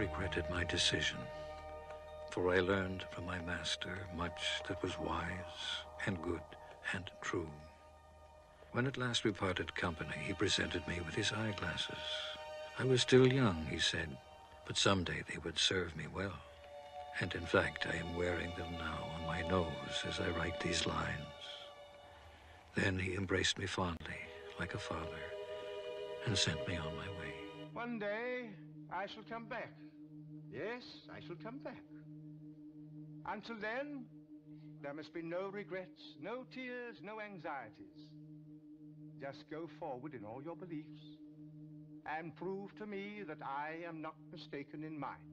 regretted my decision, for I learned from my master much that was wise and good and true. When at last we parted company, he presented me with his eyeglasses. I was still young, he said, but someday they would serve me well. And in fact, I am wearing them now on my nose as I write these lines. Then he embraced me fondly, like a father, and sent me on my way. One day, I shall come back. Yes, I shall come back. Until then, there must be no regrets, no tears, no anxieties. Just go forward in all your beliefs and prove to me that I am not mistaken in mine.